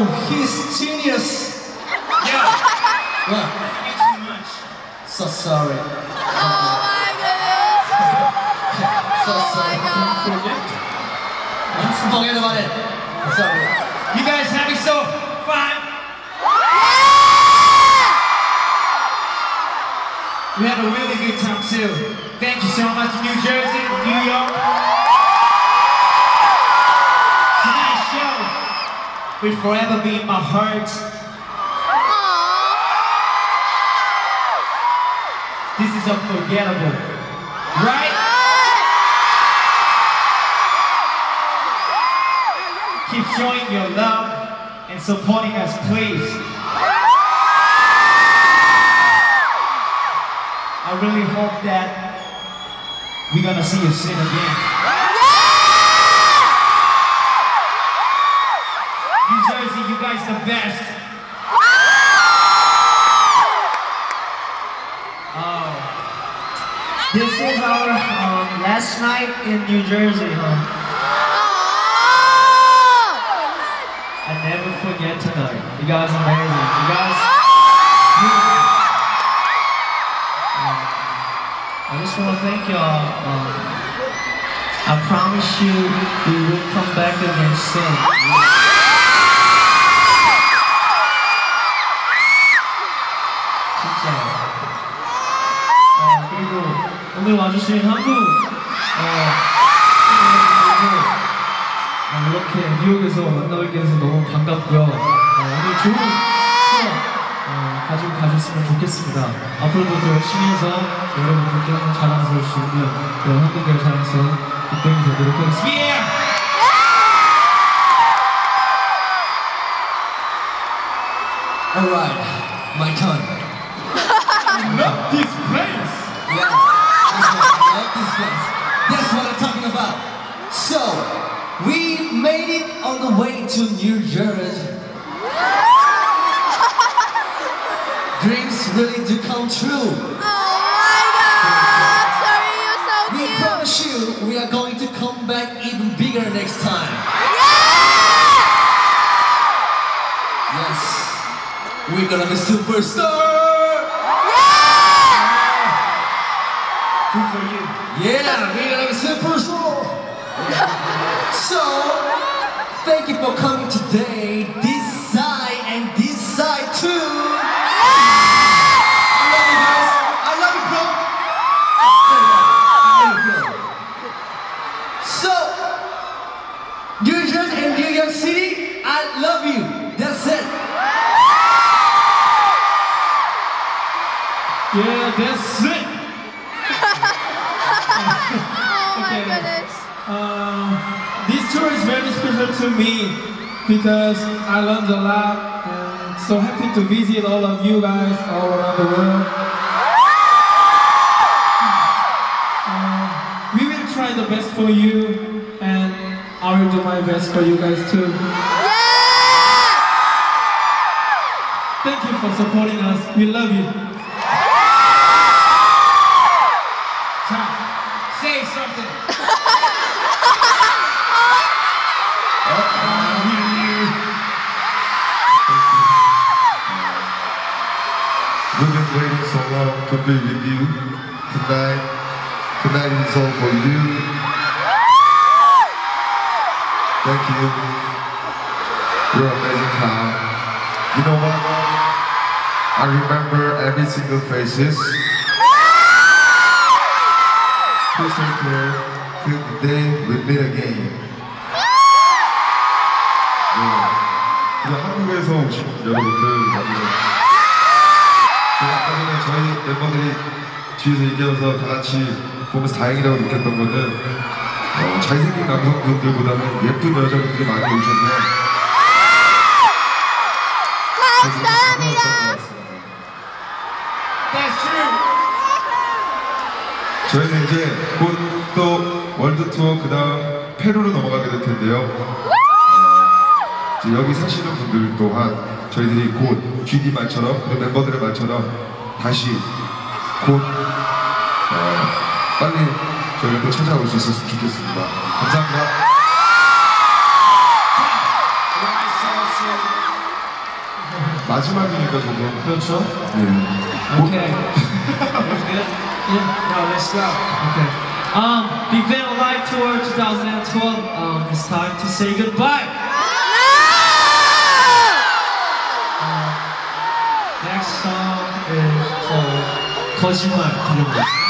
Oh, he's genius. Yeah. Well, too much. so sorry. Oh my goodness. So Oh sorry. my god. Forget about it. Sorry. You guys having so fun? We had a really good time too. Thank you so much, New Jersey, New York. Will forever be in my heart. This is unforgettable. Right? Keep showing your love and supporting us, please. I really hope that we're gonna see you soon again. New Jersey, you guys the best. Oh, This is our um, last night in New Jersey, huh? I never forget tonight. You guys are amazing. You guys. Um, I just want to thank y'all. Um, I promise you we will come back again soon. 와주신 한국 어, 어, 이렇게 뉴욕에서 만나뵙게 돼서 너무 반갑고요. 어, 오늘 좋은 추억 어, 가지고 가셨으면 좋겠습니다. 앞으로도 더 열심히 해서 여러분들께 항상 자랑스러울 수 있는 그런 한국의 자랑스러운 빅뱅이 되도록 하겠습니다. yeah! Alright, my turn. Love this place! Yeah, I love this place. That's what I'm talking about. So, we made it on the way to New Jersey. Dreams really do come true. We promise you we are going to come back even bigger next time. Yes, we're gonna be superstar. So, thank you for coming today. This side and this side too. I love you guys. I love you, bro. So, New Jersey and New York City, I love you. That's it. Yeah, that's it. My Okay. goodness. Um, this tour is very special to me because I learned a lot and so happy to visit all of you guys all around the world. Um, we will try the best for you and I will do my best for you guys too. Thank you for supporting us. We love you. Say something. We've been waiting so long to be with you tonight. Tonight is all for you. Thank you. You're amazing crowd. You know what? I remember every single faces. Day we meet again. 네. 그리고 한국에서 오신 여러분들 여러분 제가 아까 전에 저희 멤버들이 뒤에서 얘기하면서 다 같이 보면서 다행이라고 느꼈던 거는 어, 잘생긴 남성분들보다는 예쁜 여자분들이 많이 오셔서 저희는 이제 곧 또 월드 투어 그 다음 페루로 넘어가게 될 텐데요. 여기 사시는 분들 또한 저희들이 곧 GD 말처럼 그리고 멤버들의 말처럼 다시 곧 어, 빨리 저희가 또 찾아올 수 있었으면 좋겠습니다. 감사합니다. 마지막이니까 조금 그렇죠. 네. Okay. Good. Yeah. No, let's go. Okay. Um, Big Bang Live Tour 2012. Um, it's time to say goodbye. Uh, next song is called 거짓말 들려보세요.